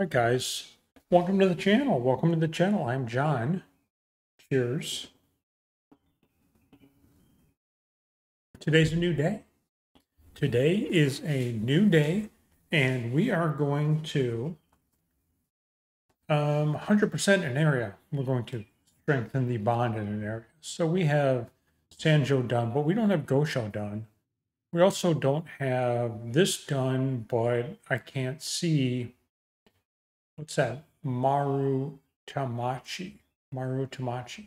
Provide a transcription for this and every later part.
All right, guys. Welcome to the channel. Welcome to the channel. I'm John. Cheers. Today's a new day. Today is a new day, and we are going to um, 100% an area. We're going to strengthen the bond in an area. So we have Sanjo done, but we don't have Gosho done. We also don't have this done, but I can't see what's that? Maru Tamachi. Marutamachi.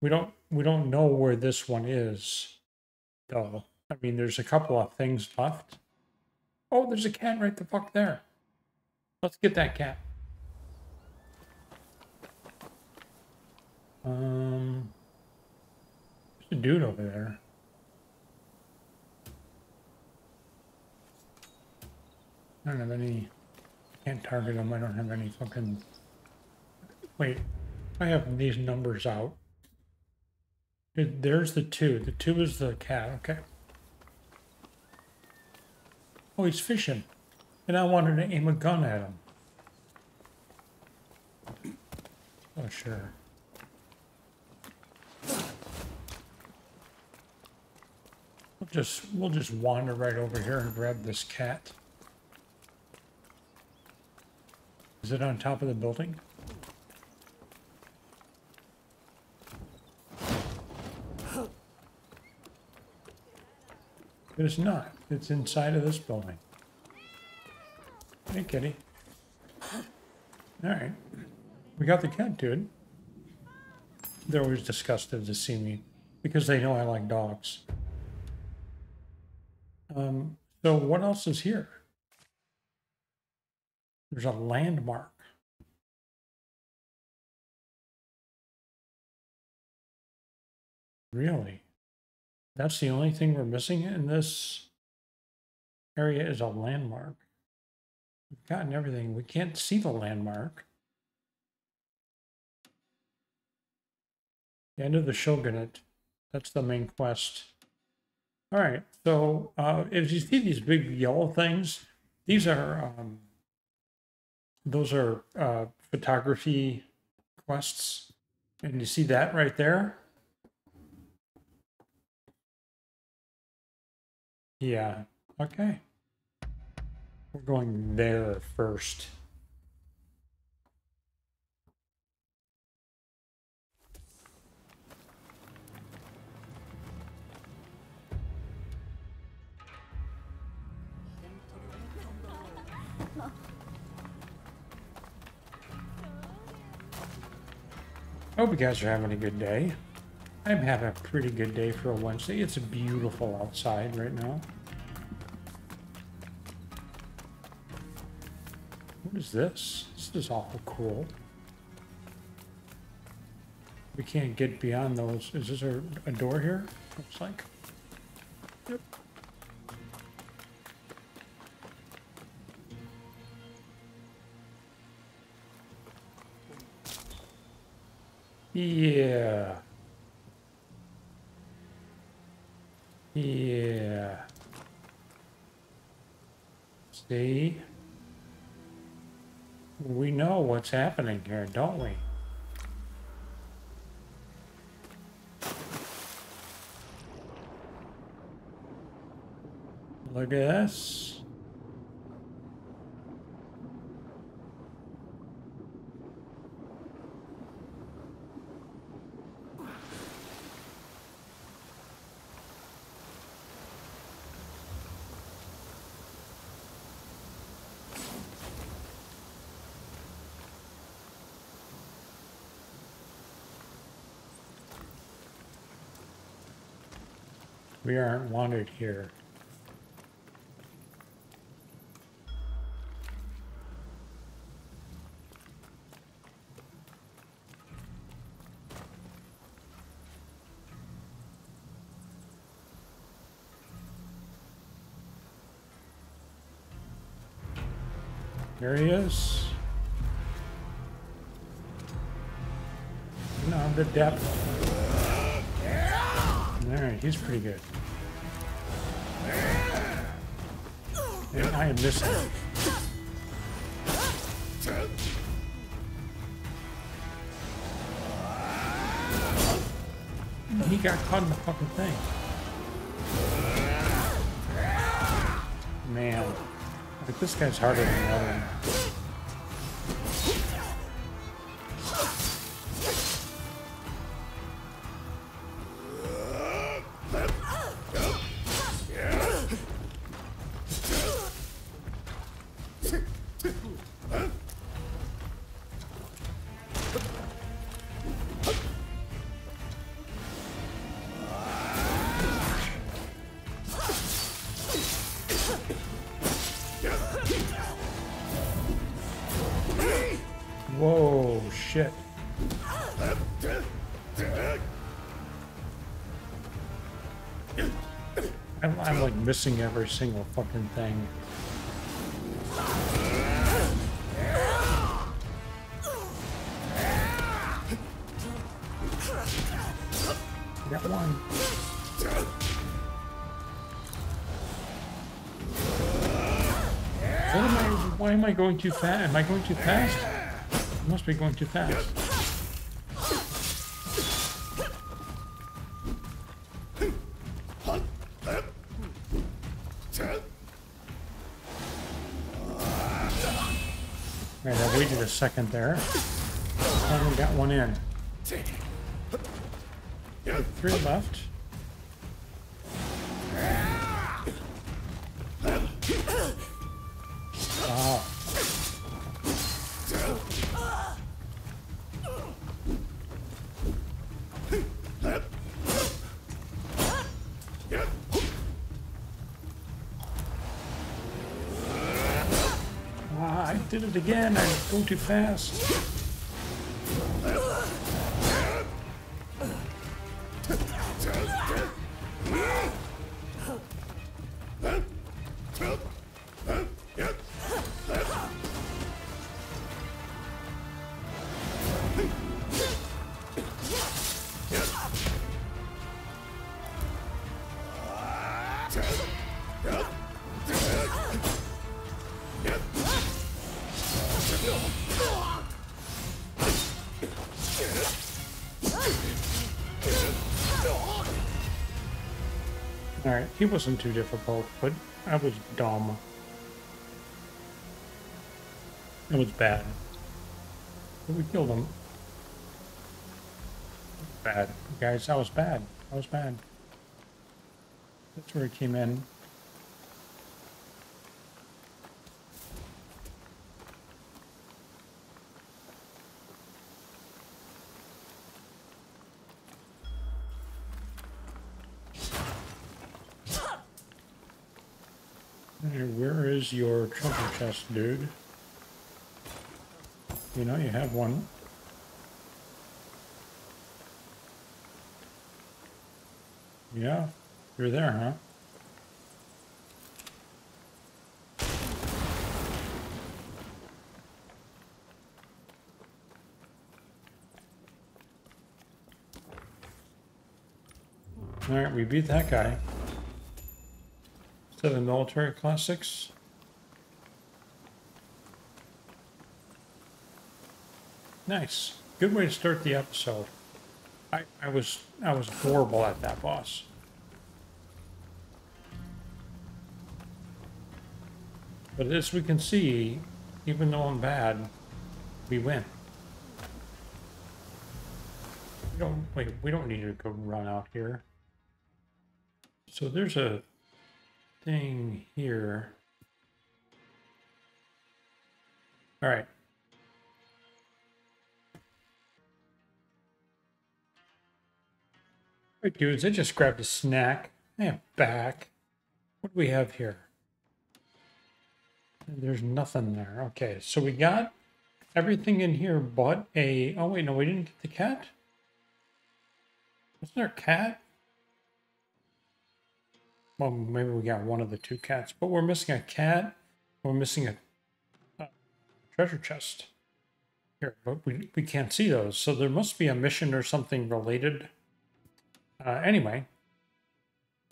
We don't we don't know where this one is, though. I mean, there's a couple of things left. Oh, there's a cat right the fuck there. Let's get that cat. Um, there's a dude over there. I don't have any. Can't target him. I don't have any fucking. Wait, I have these numbers out. There's the two. The two is the cat. Okay. Oh, he's fishing. And I wanted to aim a gun at him. Oh, sure. We'll just, we'll just wander right over here and grab this cat. Is it on top of the building? It's not. It's inside of this building. Hey, kitty. All right. We got the cat, dude. They're always disgusted to see me because they know I like dogs. Um, so what else is here? There's a landmark. Really? That's the only thing we're missing in this area is a landmark. We've gotten everything. We can't see the landmark. The end of the Shogunate. That's the main quest. All right. So uh, if you see these big yellow things, these are um, those are uh, photography quests, and you see that right there. Yeah. Okay. We're going there first. Hope you guys are having a good day. I'm having a pretty good day for a Wednesday. It's beautiful outside right now. What is this? This is awful cool. We can't get beyond those. Is this a, a door here? Looks like. Yep. Yeah. Yeah. See? We know what's happening here, don't we? Look at this. We aren't wanted here. There he is. No, the depth. Alright, he's pretty good. I am missing. He got caught in the fucking thing. Man. Like, this guy's harder than the other one. Whoa, shit. I'm, like missing every single fucking thing. Am I going too fast? Am I going too fast? I must be going too fast. Right, I waited a second there. Only got one in. Three left. Again. I go he wasn't too difficult, but I was dumb. It was bad. But we killed him. Bad. Guys, that was bad. That was bad. That's where he came in. Hey, Where your treasure chest, dude? You know you have one. Yeah, you're there, huh? All right, we beat that guy. Seven military classics. Nice. Good way to start the episode. I, I was I was horrible at that boss. But as we can see, even though I'm bad, we win. We don't wait, we don't need to go run out here. So there's a thing here. All right. Right, dudes, I just grabbed a snack. I am back. What do we have here? There's nothing there. Okay, so we got everything in here but a... Oh, wait, no, we didn't get the cat? Wasn't there a cat? Well, maybe we got one of the two cats, but we're missing a cat. We're missing a, treasure chest here, but we, we can't see those. So there must be a mission or something related. Uh, anyway,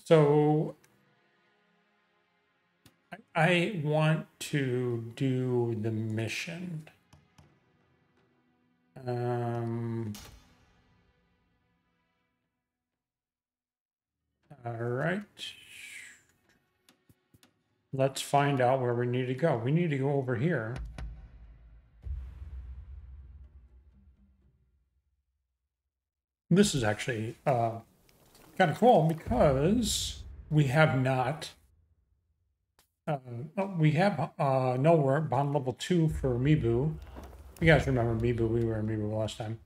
so I, want to do the mission. Um, All right. Let's find out where we need to go. We need to go over here. This is actually uh, kind of cool because we have not uh, oh, we have uh, nowhere bond level two for Mibu. You guys remember Mibu? We were in Mibu last time,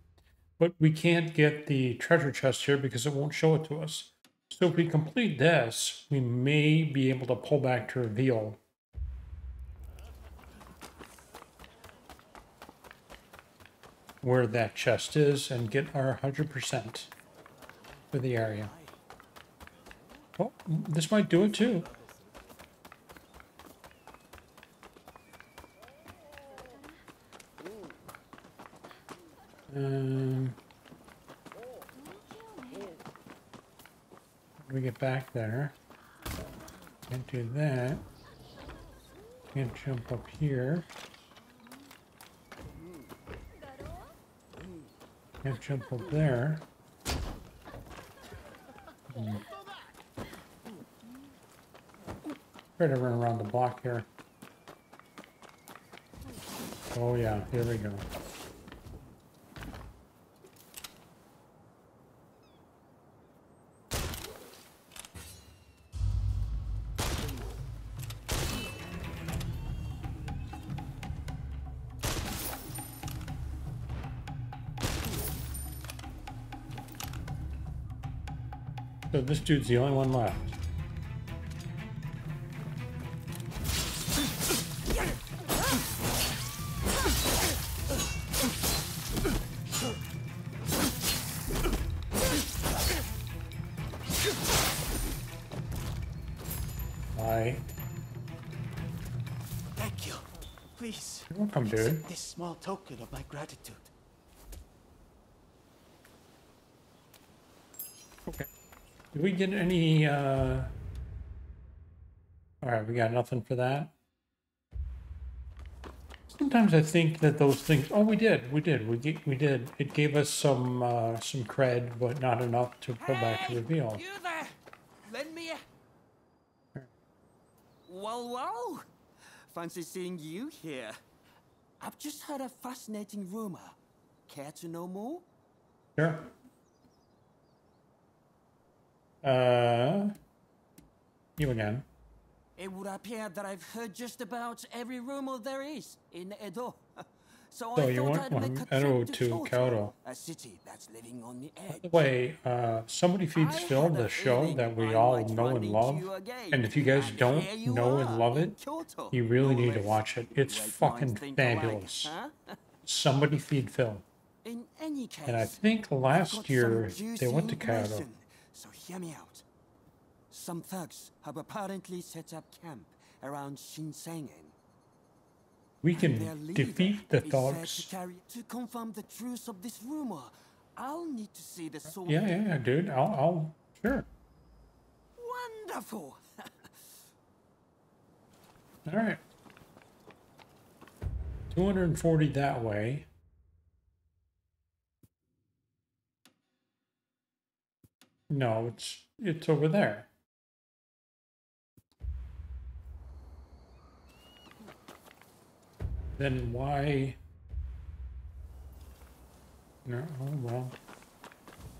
but we can't get the treasure chest here because it won't show it to us. So if we complete this, we may be able to pull back to reveal. where that chest is and get our 100% for the area. Oh, this might do it too. Um, we get back there. Can't do that. Can't jump up here. Can't jump up there. Try to run around the block here. Oh yeah, here we go. So this dude's the only one left. Small token of my gratitude. Okay. Did we get any, uh... Alright, we got nothing for that. Sometimes I think that those things... Oh, we did. We did. We, ge- we did. It gave us some, uh, some cred, but not enough to pull back to reveal. You there! Lend me a. Well, well. Fancy seeing you here. I've just heard a fascinating rumor. Care to know more? Sure. Uh... You again. It would appear that I've heard just about every rumor there is in Edo. So, So I you thought went I'd from make a Edo trip to Kyoto, Kyoto. a city that's living on the edge. By the way, uh, Somebody Feeds Phil, the show that we all know and love. And if you guys don't know and love it, you really need to watch it. It's fucking fabulous. Somebody Feed Phil. In any case, And I think last year they went to Kyoto. So hear me out. Some thugs have apparently set up camp around Shinsengen. We can defeat the thugs. To, confirm the truth of this rumor, I'll need to see the. Yeah, yeah, yeah, dude. I'll, I'll, sure. Wonderful. All right. 240 that way. No, it's it's over there. Then why? No, oh well.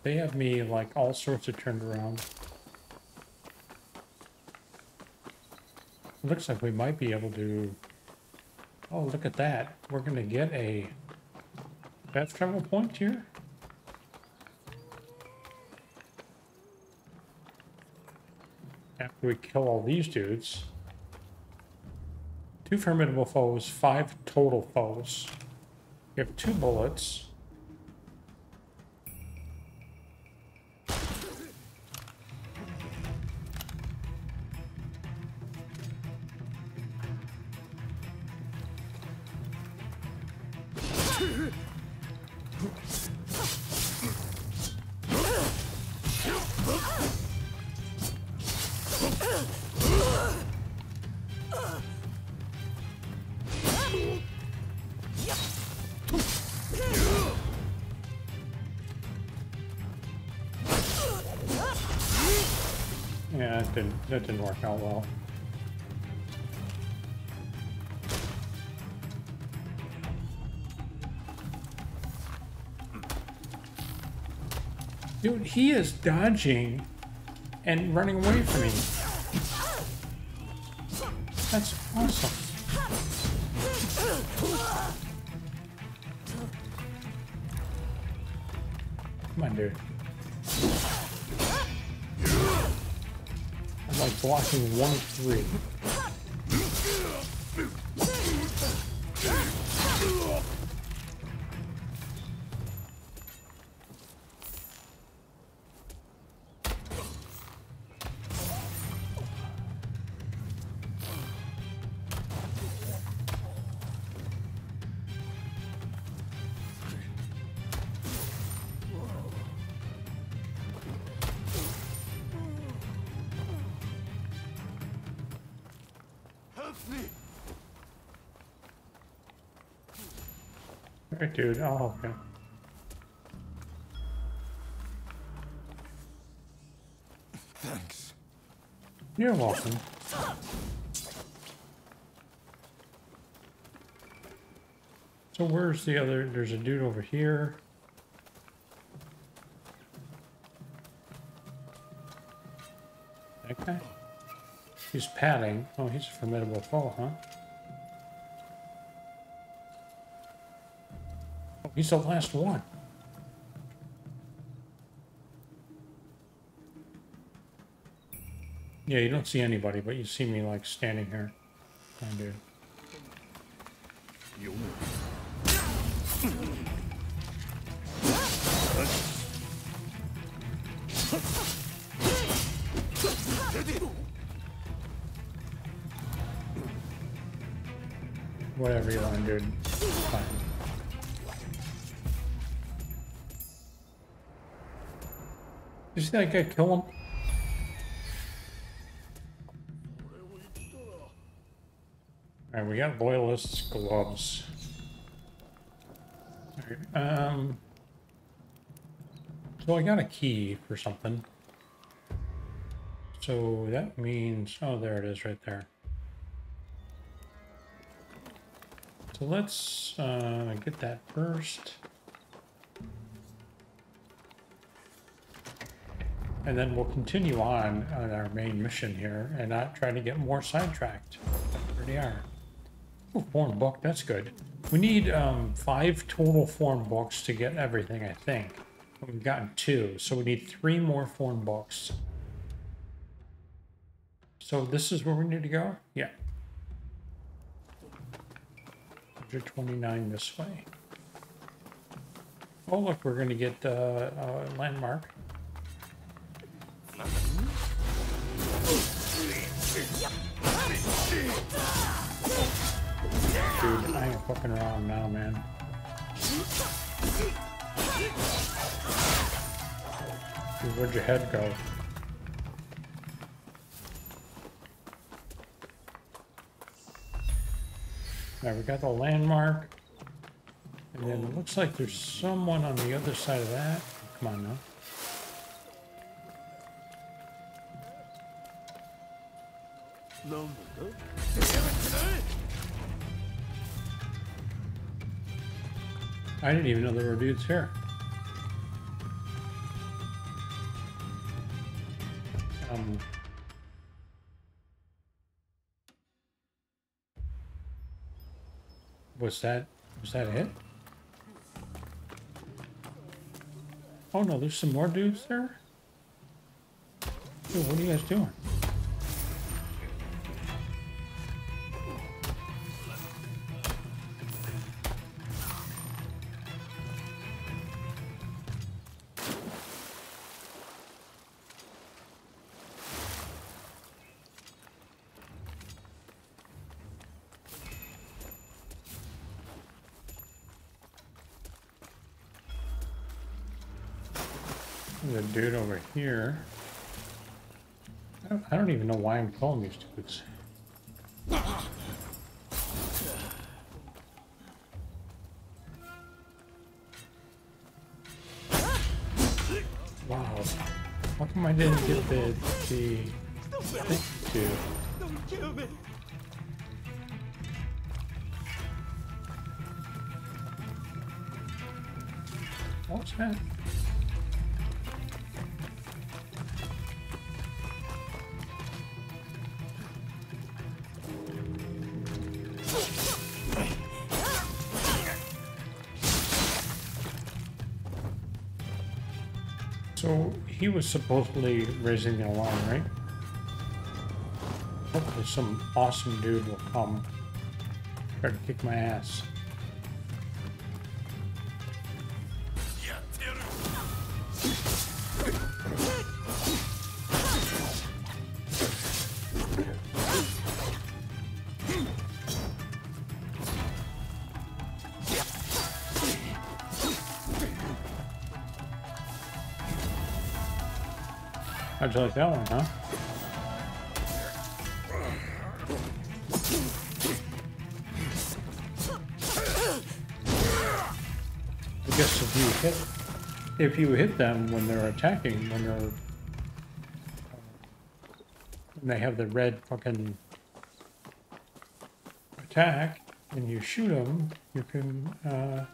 They have me like all sorts of turned around. Looks like we might be able to. Oh, look at that. We're gonna get a fast travel point here. After we kill all these dudes. Two formidable foes, five total foes. We have two bullets. That didn't that didn't work out well. Dude, he is dodging and running away from me. That's awesome. Come on, dude. Blocking one three. Dude. Oh, okay. Thanks. You're welcome. So where's the other? There's a dude over here. That guy? He's padding. Oh, he's a formidable foe, huh? He's the last one. Yeah, you don't see anybody, but you see me like standing here. I do. Whatever you want, dude. Fine. Did you see that guy kill him? Alright, we got loyalists gloves. Alright, um so I got a key for something. So that means oh there it is right there. So let's uh, get that first. And then we'll continue on on our main mission here and not try to get more sidetracked. There they are. Oh, form book, that's good. We need um, five total form books to get everything, I think. We've gotten two, so we need three more form books. So this is where we need to go? Yeah. 129 this way. Oh, look, we're going to get uh, a landmark. Dude, I ain't fucking around now, man. Dude, where'd your head go? Alright, we got the landmark. And then it looks like there's someone on the other side of that. Come on now. I didn't even know there were dudes here. Um, was that was that it? Oh no, there's some more dudes there. Dude, what are you guys doing? Here. I don't, I don't even know why I'm calling these dudes. Wow. How come I didn't get the, the Two. Don't kill me! What's that? He was supposedly raising the alarm, right? Hopefully some awesome dude will come try to kick my ass. How'd like that one, huh? I guess if you hit, if you hit them when they're attacking, when they're, when they have the red fucking attack, and you shoot them, you can, uh,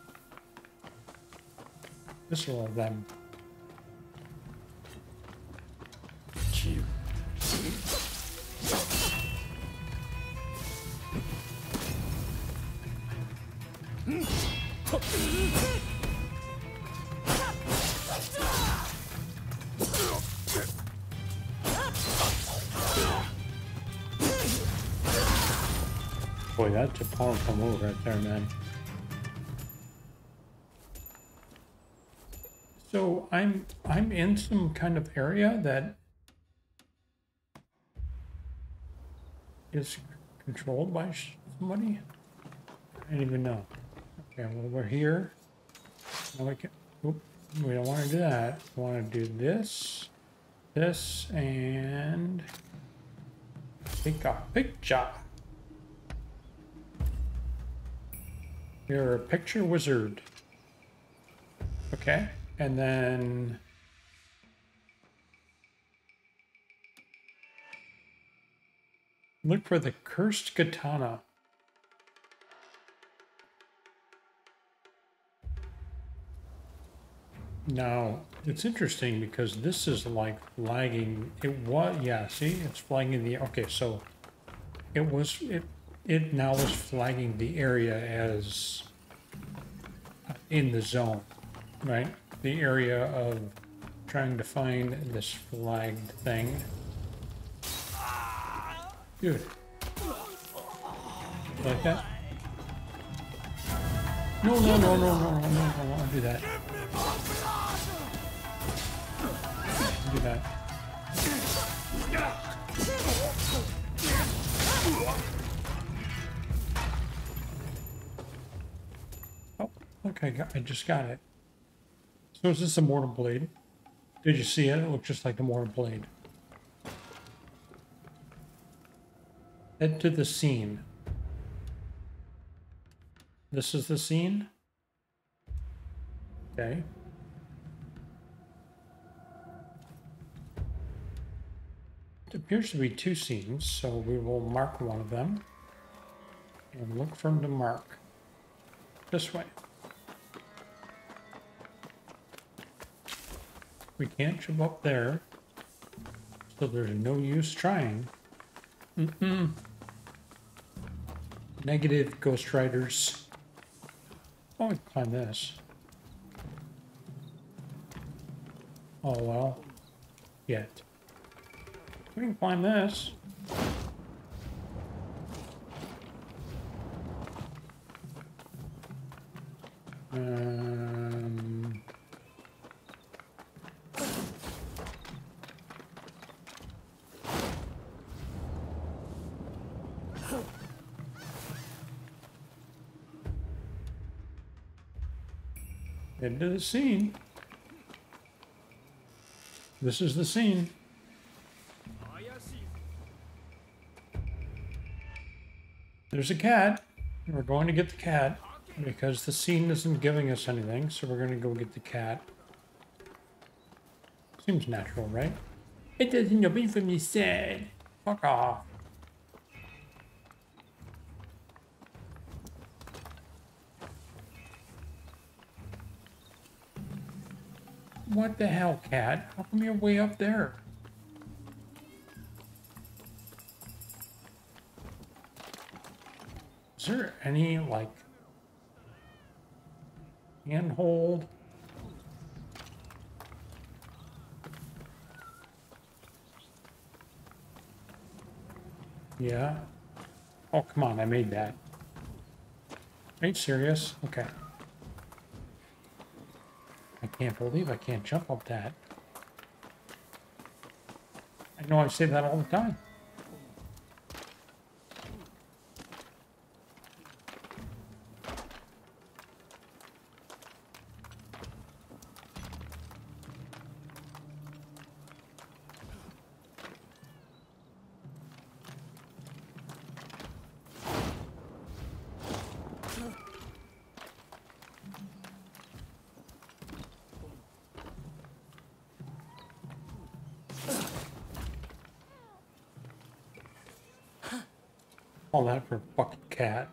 missile them. Boy, that's a powerful move right there, man. So I'm I'm in some kind of area that is controlled by somebody. I don't even know. Okay, well we're here. Now we can. Oop, we don't want to do that. We want to do this, this, and take a picture. You're a picture wizard. Okay, and then look for the cursed katana. Now, it's interesting because this is like lagging. It was, yeah, see, it's flagging the, okay, so it was, it, it now is flagging the area as in the zone, right? The area of trying to find this flagged thing. Dude. Like that? No, no, no, no, no, no, no, no, to do that. Do that. Got- I just got it. So is this a mortal blade? Did you see it? It looks just like a mortal blade. Head to the scene. This is the scene? Okay. It appears to be two scenes, so we will mark one of them. And look for him to mark. This way. We can't jump up there, so there's no use trying. Mm-mm. Negative Ghost Riders. Oh, can climb this. Oh well. Yet. We can climb this. Um, into the scene. This is the scene. There's a cat. We're going to get the cat because the scene isn't giving us anything, so we're going to go get the cat. Seems natural, right? It doesn't open for me sad. Fuck off. What the hell, cat? How come you're way up there? Is there any, like, handhold? Yeah. Oh, come on, I made that. Are you serious? Okay. I can't believe I can't jump up that. I know I say that all the time. All that for a fucking cat.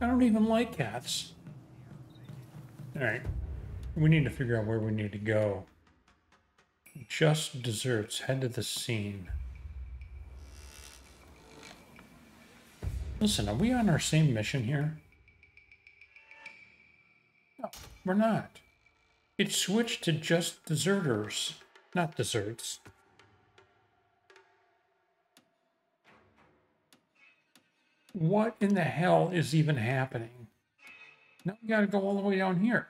I don't even like cats. Alright. We need to figure out where we need to go. Just desserts. Head to the scene. Listen, are we on our same mission here? No, we're not. It switched to just deserters, not desserts. What in the hell is even happening? Now we gotta go all the way down here.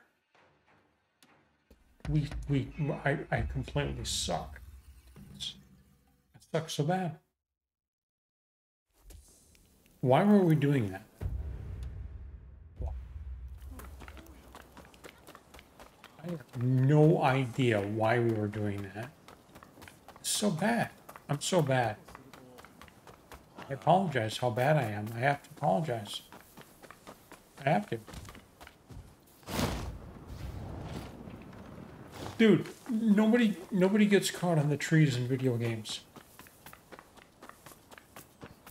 We, we, I, I completely suck. I suck so bad. Why were we doing that? I have no idea why we were doing that. It's so bad. I'm so bad. I apologize how bad I am. I have to apologize. I have to. Dude, nobody nobody gets caught on the trees in video games.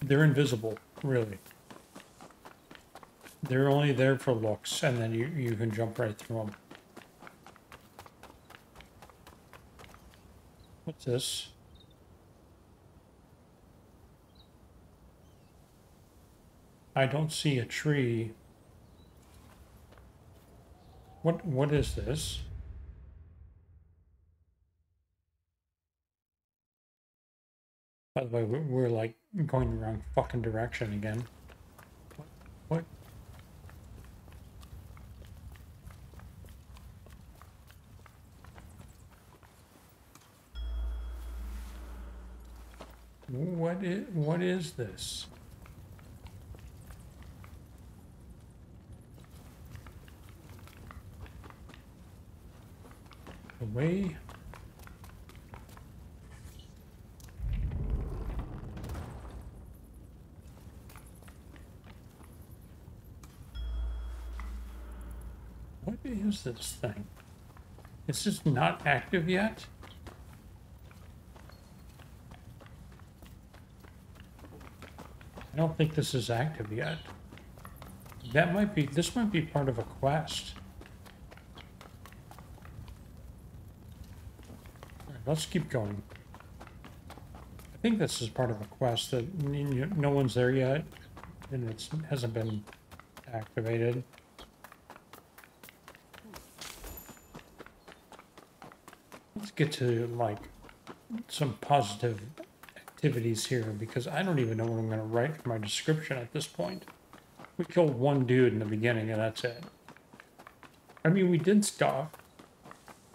They're invisible, really. They're only there for looks, and then you, you can jump right through them. What's this? I don't see a tree. What what is this? By the way, we're, like going the wrong fucking direction again. What? What is, what is this? Away. What is this thing? Is this not active yet? I don't think this is active yet. That might be, this might be part of a quest. All right, let's keep going. I think this is part of a quest that no one's there yet, and it hasn't been activated. Let's get to like some positive activities here because I don't even know what I'm going to write for my description at this point. We killed one dude in the beginning and that's it. I mean, we did stuff,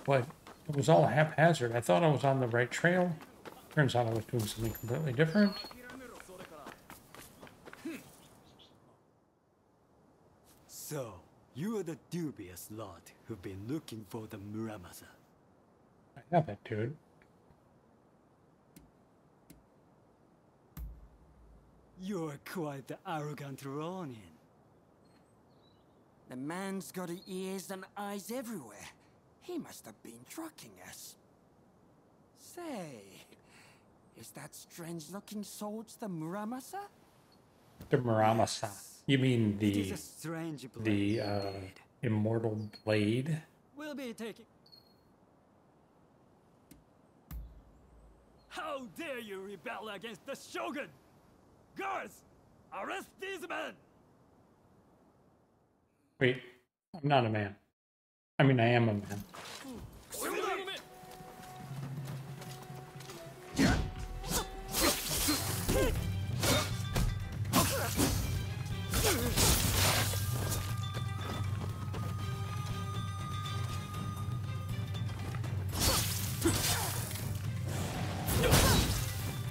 but it was all haphazard. I thought I was on the right trail. Turns out I was doing something completely different. So, you are the dubious lot who've been looking for the Muramasa. I have it, dude. You're quite the arrogant Ronin. The man's got ears and eyes everywhere. He must have been tracking us. Say, is that strange-looking sword the Muramasa? The Muramasa. You mean the a strange blade. the uh, immortal blade? We'll be taking. How dare you rebel against the Shogun? Guards, arrest these men! Wait, I'm not a man. I mean, I am a man.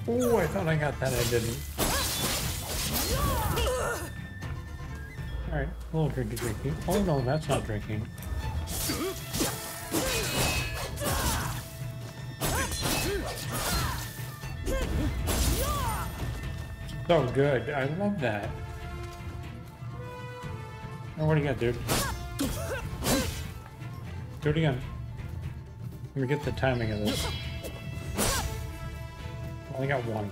Oh, I thought I got that. I didn't. All right, a little drinky drinky. Oh no, that's not drinking. So good. I love that. Oh, what do you got, dude? Do it again. Let me get the timing of this. Only got one.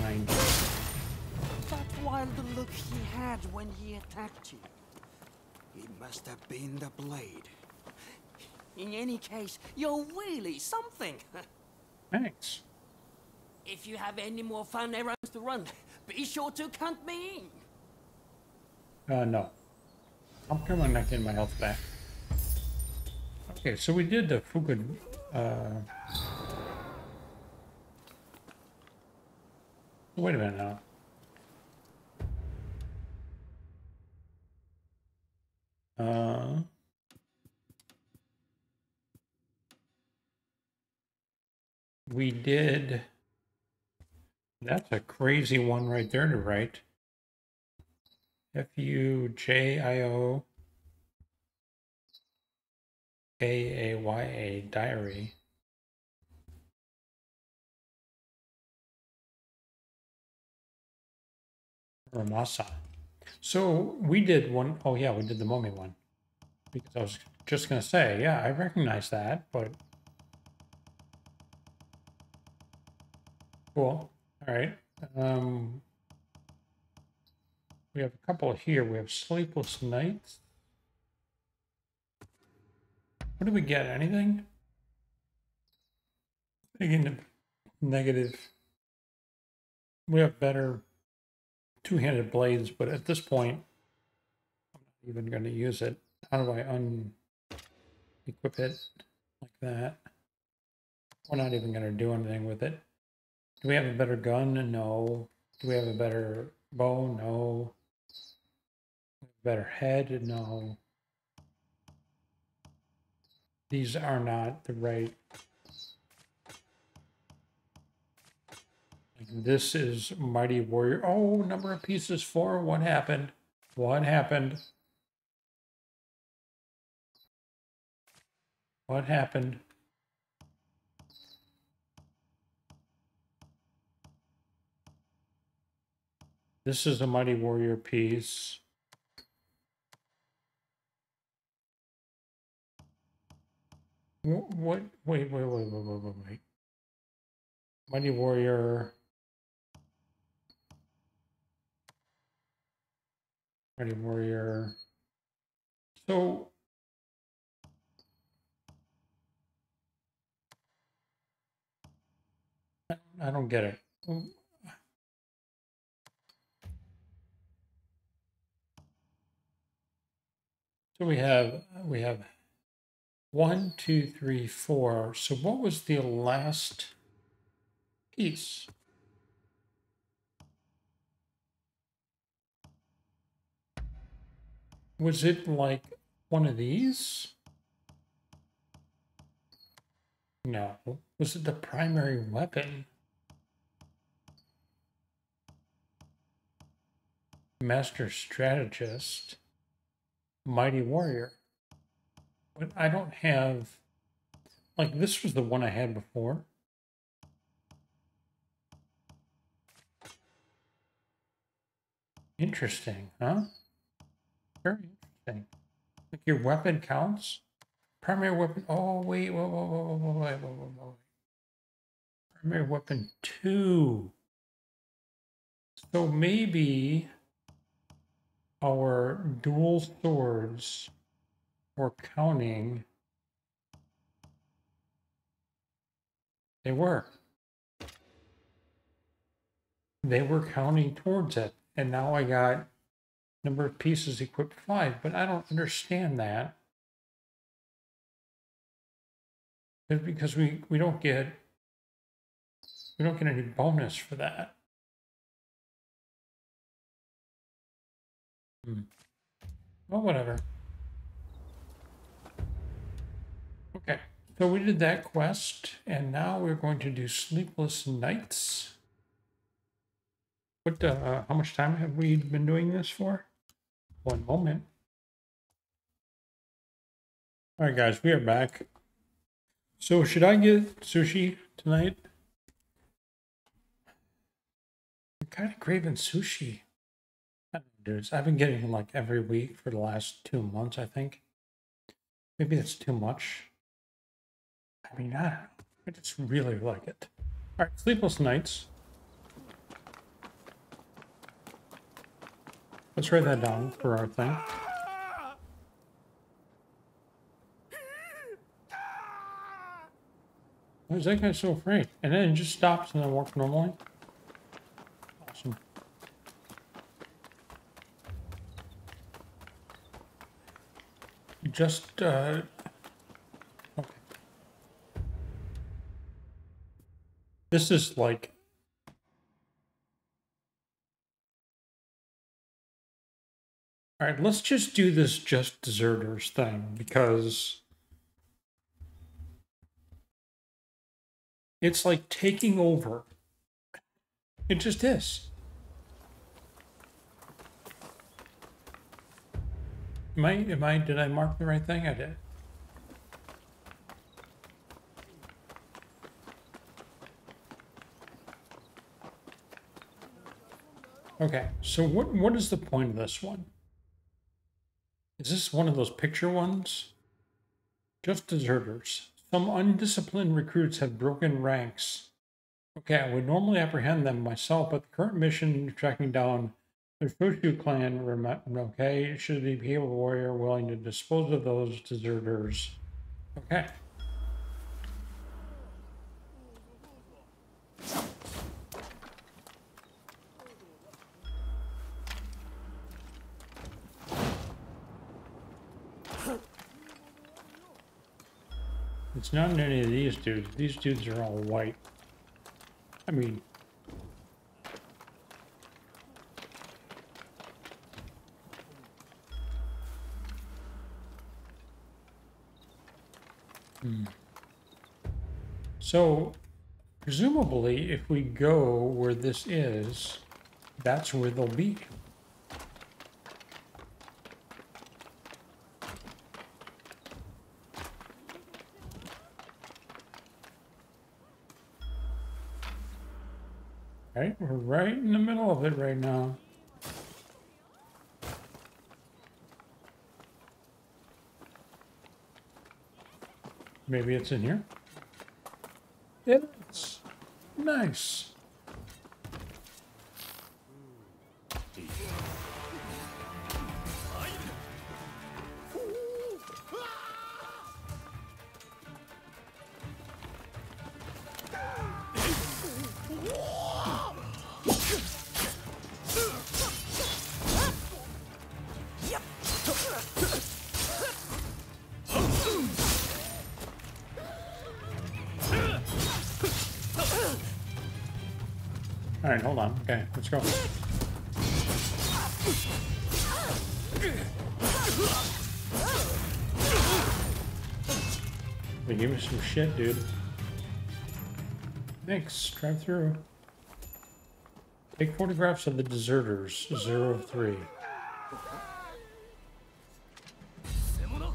Fine. That wild look he had when he attacked you. It must have been the blade. In any case, you're really something. Thanks. If you have any more fun errands to run, be sure to count me in. Uh, no. I'm coming not getting my health back. Okay, so we did the Fuku, uh... Wait a minute now. Uh... We did... That's a crazy one right there to write. F U J I O K A Y A diary. Ramasa. So we did one oh yeah, we did the mummy one. Because I was just gonna say, yeah, I recognize that, but cool. All right. Um, we have a couple here. We have Sleepless Nights. What do we get? Anything? Again, negative. We have better two-handed blades, but at this point, I'm not even going to use it. How do I un-equip it like that? We're not even going to do anything with it. Do we have a better gun? No. Do we have a better bow? No. Better head? No. These are not the right. This is Mighty Warrior. Oh, number of pieces four. What happened? What happened? What happened? This is a Mighty Warrior piece. What? Wait, wait, wait, wait, wait, wait, wait. Mighty Warrior. Mighty Warrior. So. I don't get it. So we have we have one, two, three, four. So what was the last piece? Was it like one of these? No. Was it the primary weapon? Master strategist. Mighty Warrior. But I don't have like this was the one I had before. Interesting, huh? Very interesting. Like your weapon counts Primary weapon. Oh, wait. Whoa, whoa, whoa, whoa, whoa, whoa, whoa, whoa. Primary weapon two. So maybe our dual swords were counting. They were. They were counting towards it. And now I got number of pieces equipped five, but I don't understand that. It's because we, we don't get we don't get any bonus for that. Hmm. Well, whatever. Okay, so we did that quest, and now we're going to do Sleepless Nights. What, uh, how much time have we been doing this for? One moment. All right, guys, we are back. So should I get sushi tonight? I'm kind of craving sushi. I dudes. I've been getting like every week for the last two months, I think. Maybe that's too much. I mean, I. I just really like it. All right, sleepless nights. Let's write that down for our thing. Why is that guy so afraid? And then it just stops and then walks normally? Awesome. Just, uh... Okay. This is like... Alright, let's just do this just deserters thing, because... It's like taking over. It just is. Am I, am I, did I mark the right thing? I did. Okay, so what, what is the point of this one? Is this one of those picture ones? Just deserters. Some undisciplined recruits have broken ranks. Okay, I would normally apprehend them myself, but the current mission tracking down the Choshu clan, okay, should be able warrior willing to dispose of those deserters. Okay. It's not any of these dudes. These dudes are all white. I mean... Hmm. So, presumably, if we go where this is, that's where they'll be. We're right in the middle of it right now. Maybe it's in here. It's nice. Let's go. They give me some shit, dude. Thanks. Drive through. Take photographs of the deserters. Zero three. I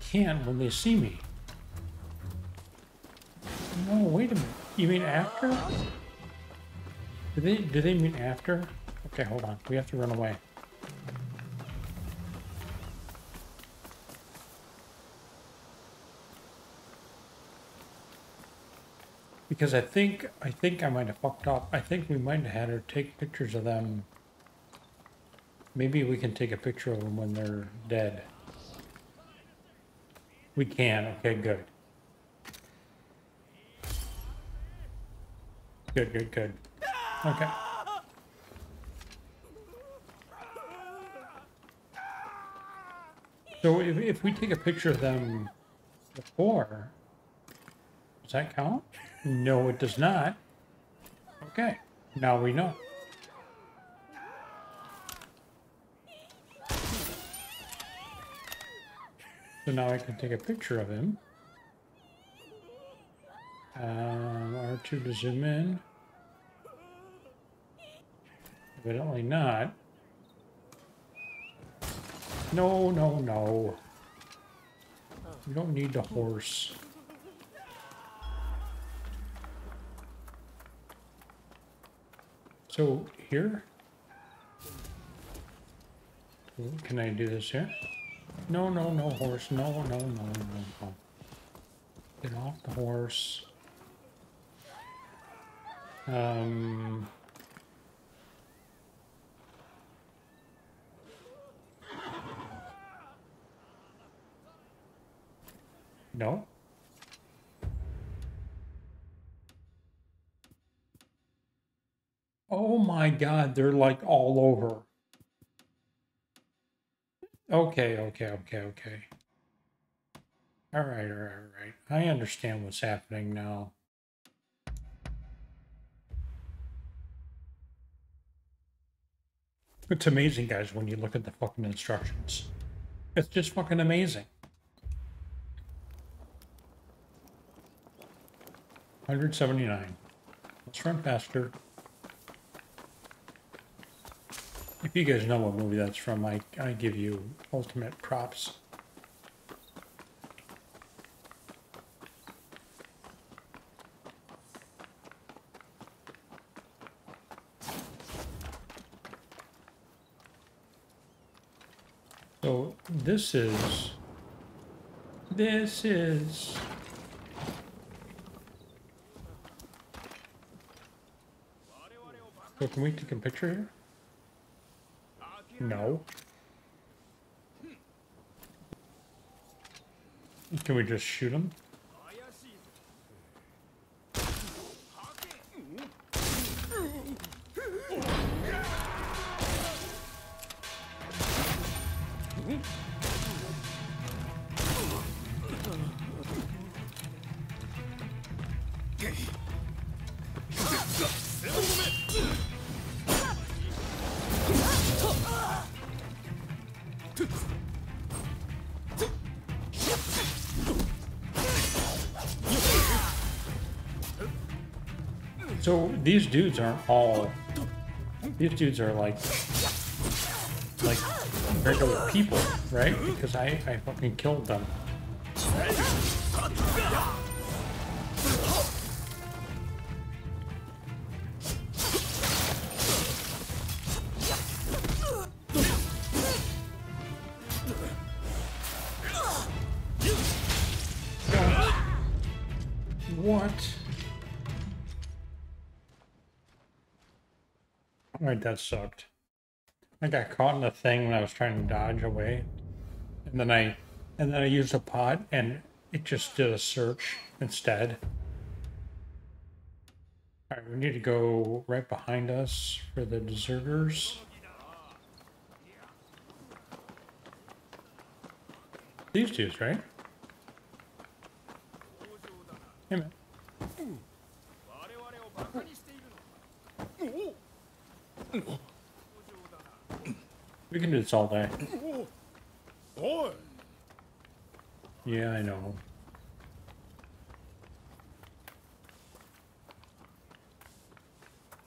can't when they see me. No, wait a minute. You mean after? Do they do they mean after? Okay, hold on. We have to run away. Because I think I think I might have fucked up. I think we might have had her take pictures of them. Maybe we can take a picture of them when they're dead. We can. Okay, good. Good, good, good. Okay. So if, if we take a picture of them before, does that count? No, it does not. Okay, now we know. So now I can take a picture of him. Um, R2 to zoom in. Evidently not. No, no, no. You don't need the horse. So here? Can I do this here? No, no, no horse. No, no, no, no, no. Get off the horse. Um. No. Oh my god, they're like all over. Okay, okay, okay, okay. All right, all right, all right. I understand what's happening now. It's amazing, guys, when you look at the fucking instructions. It's just fucking amazing. 179. Let's run faster. If you guys know what movie that's from, I, I give you ultimate props. So this is, this is, so can we take a picture here? No. Can we just shoot him? Dudes aren't all. These dudes are like, like regular people, right? Because I I fucking killed them. What? Alright, that sucked. I got caught in the thing when I was trying to dodge away. And then I and then I used a pot and it just did a search instead. Alright, we need to go right behind us for the deserters. These dudes, right? Hey man. We can do this all day. Yeah, I know.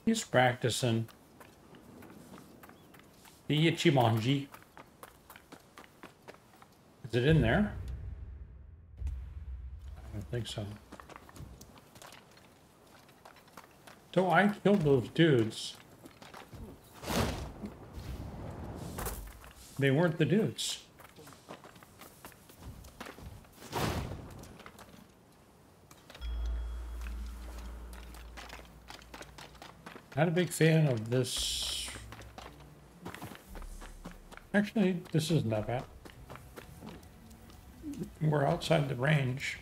He's practicing. The Ichimonji. Is it in there? I don't think so. So I killed those dudes. They weren't the dudes. Not a big fan of this. Actually, this isn't that bad. We're outside the range.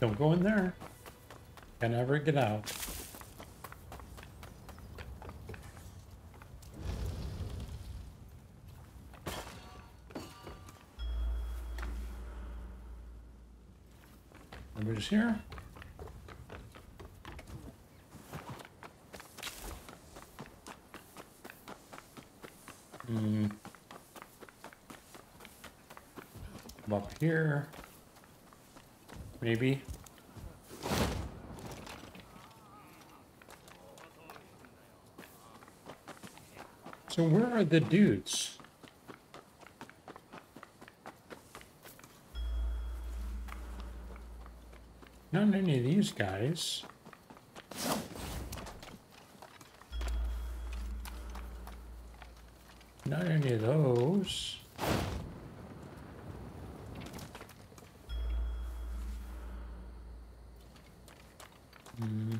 Don't go in there. Can never get out. Nobody's here. Hmm. Up here. Maybe. So where are the dudes? Not any of these guys. Not any of those. Hmm.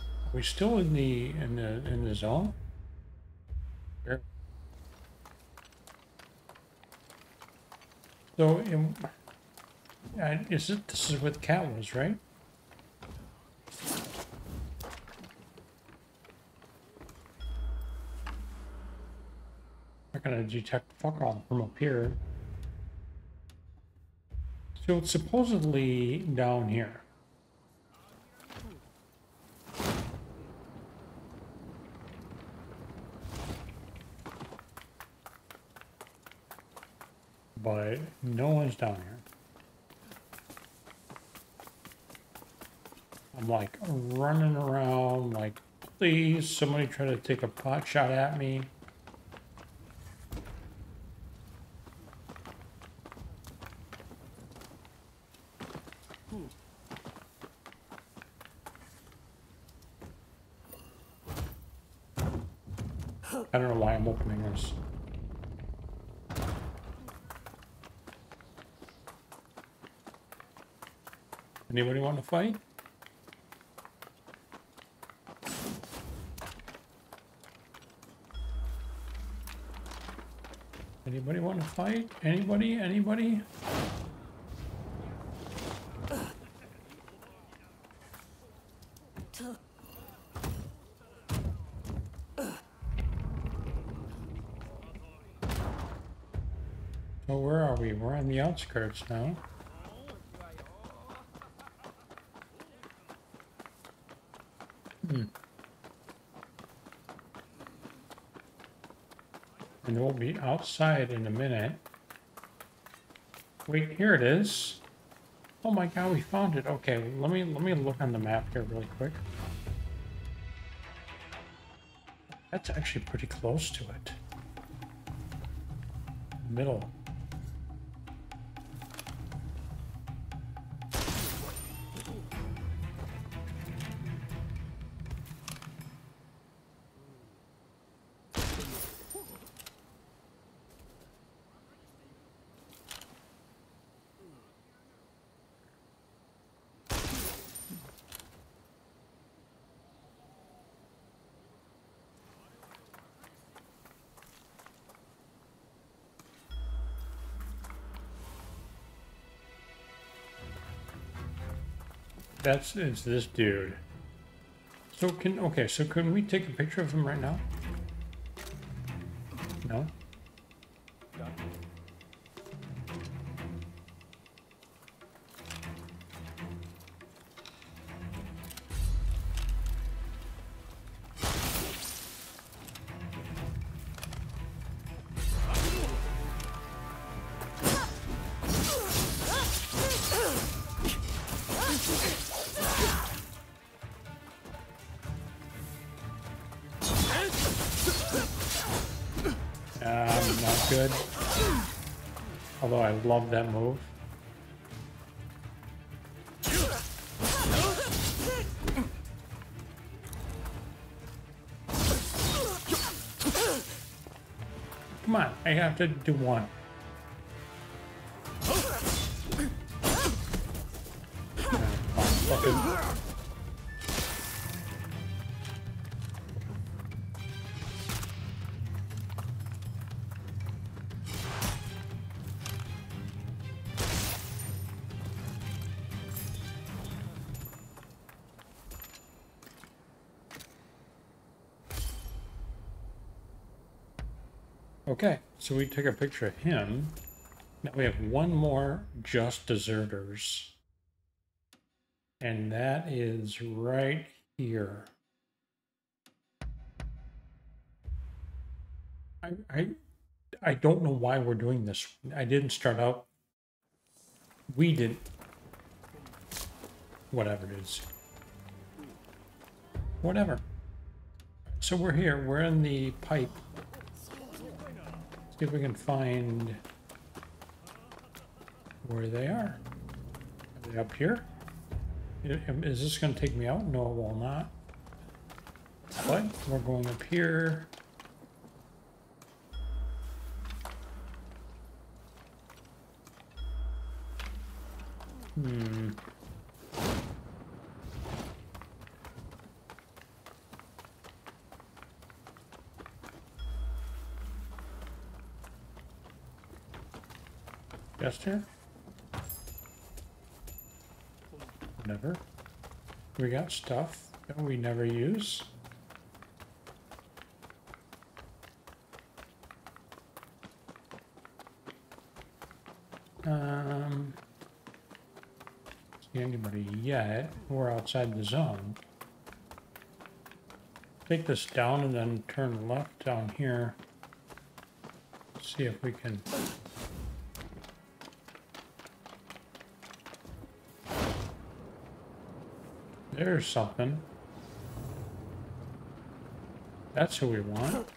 Are we still in the in the in the zone? So, in, uh, is it this is with Cat was right? Not gonna detect fuck all from up here. So it's supposedly down here. But no one's down here. I'm like running around like, please, somebody try to take a pot shot at me. I don't know why I'm opening this. Anybody want to fight? Anybody want to fight? Anybody? Anybody? So where are we? We're on the outskirts now. And we'll be outside in a minute. Wait, here it is. Oh my god, we found it. Okay, let me let me look on the map here really quick. That's actually pretty close to it. Middle. That's it's this dude. So can okay, so can we take a picture of him right now? No? Love that move. Come on, I have to do one. So we took a picture of him. Now we have one more just deserters. And that is right here. I, I, I don't know why we're doing this. I didn't start out. We didn't. Whatever it is. Whatever. So we're here. We're in the pipe. See if we can find where they are. Are they up here? Is this going to take me out? No, it will not. But we're going up here. Hmm. Jester? Never. We got stuff that we never use. Um, see anybody yet? We're outside the zone. Take this down and then turn left down here. See if we can something. That's who we want.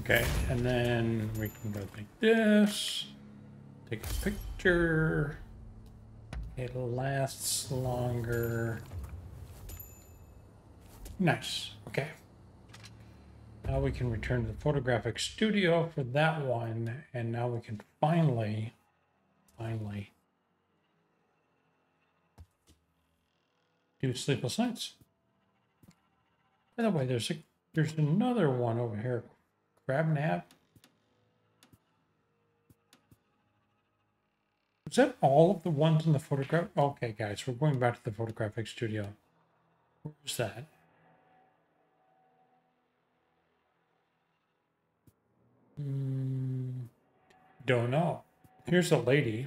Okay, and then we can go like this. Take a picture. It lasts longer. Nice. Okay. Now we can return to the photographic studio for that one, and now we can finally, finally do Sleepless Nights. By the way, there's a there's another one over here. Crab nap. Is that all of the ones in the photograph? Okay, guys, we're going back to the photographic studio. Where's that? Hmm, don't know. Here's a lady.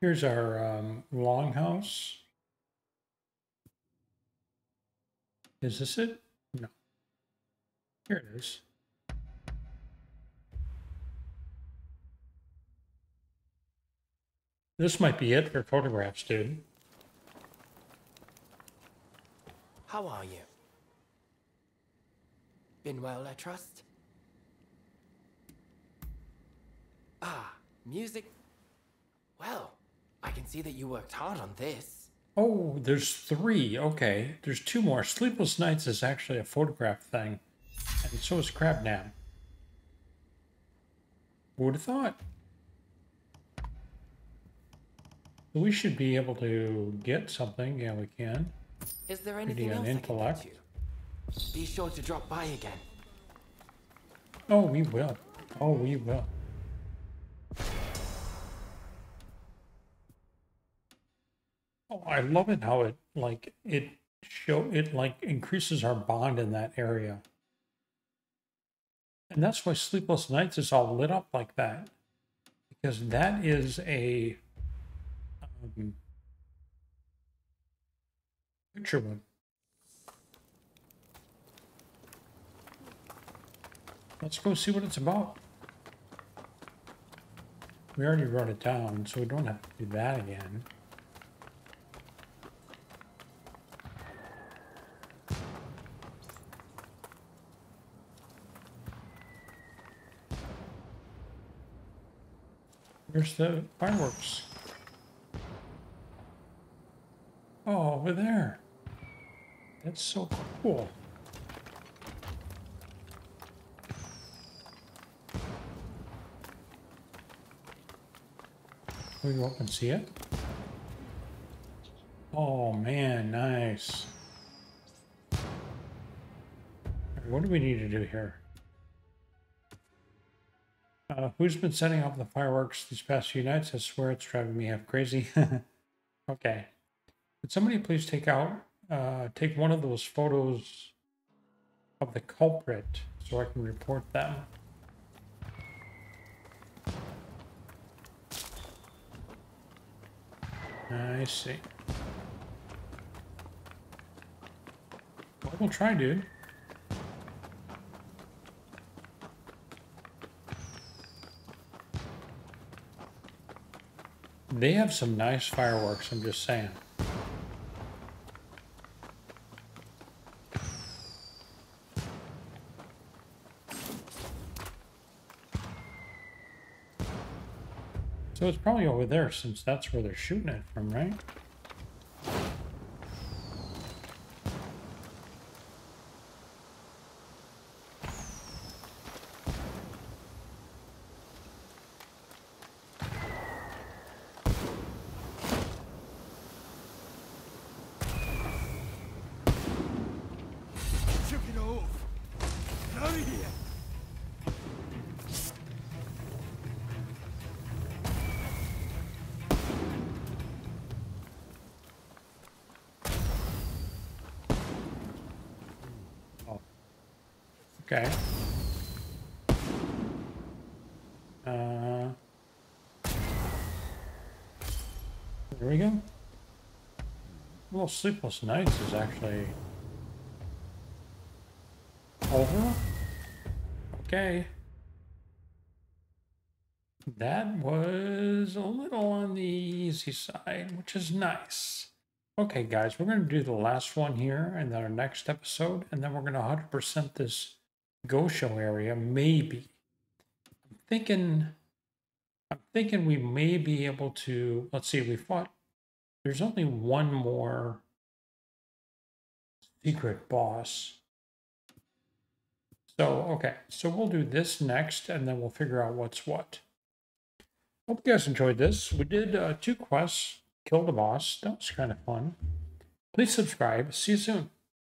Here's our um, longhouse. Is this it? Here it is. This might be it for photographs, dude. How are you? Been well, I trust? Ah, music. Well, I can see that you worked hard on this. Oh, there's three. Okay, there's two more. Sleepless Nights is actually a photograph thing, and so is Crabnap. Who would have thought? We should be able to get something. Yeah, we can. Is there anything else I can intellect. get you? Be sure to drop by again. Oh, we will. Oh, we will. Oh, I love it how it like it show it like increases our bond in that area. And that's why Sleepless Nights is all lit up like that. Because that is a um, picture one. Let's go see what it's about. We already wrote it down, so we don't have to do that again. Where's the fireworks? Oh, over there. That's so cool. Oh, can we go up and see it? Oh man, nice. What do we need to do here? Uh, who's been setting off the fireworks these past few nights? I swear it's driving me half crazy. okay. Could somebody please take out, uh, take one of those photos of the culprit so I can report them? I see. We'll try, dude. They have some nice fireworks, I'm just saying. So it's probably over there since that's where they're shooting it from, right? Sleepless Nights is actually over. Okay. That was a little on the easy side, which is nice. Okay, guys, we're going to do the last one here in our next episode, and then we're going to 100% this Gosho area, maybe. I'm thinking, I'm thinking we may be able to, let's see, we fought, there's only one more secret boss. So, okay, so we'll do this next, and then we'll figure out what's what. Hope you guys enjoyed this. We did uh, two quests, killed a boss. That was kind of fun. Please subscribe. See you soon.